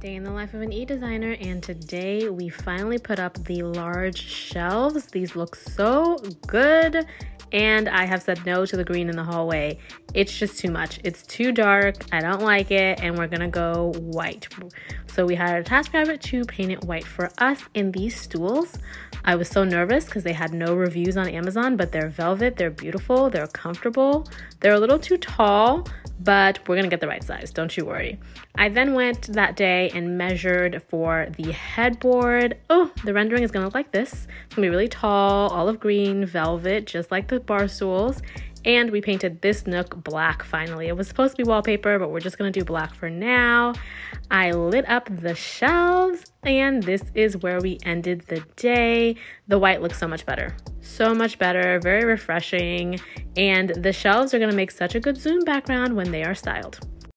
Day in the life of an e-designer and today we finally put up the large shelves. These look so good and I have said no to the green in the hallway. It's just too much. It's too dark. I don't like it and we're gonna go white. So we hired a TaskRabbit to paint it white for us in these stools. I was so nervous because they had no reviews on Amazon, but they're velvet, they're beautiful, they're comfortable. They're a little too tall, but we're gonna get the right size, don't you worry. I then went that day and measured for the headboard. Oh, the rendering is gonna look like this. It's gonna be really tall, olive green, velvet, just like the bar stools. And we painted this nook black finally. It was supposed to be wallpaper, but we're just gonna do black for now. I lit up the shelves and this is where we ended the day. The white looks so much better. So much better, very refreshing. And the shelves are gonna make such a good Zoom background when they are styled.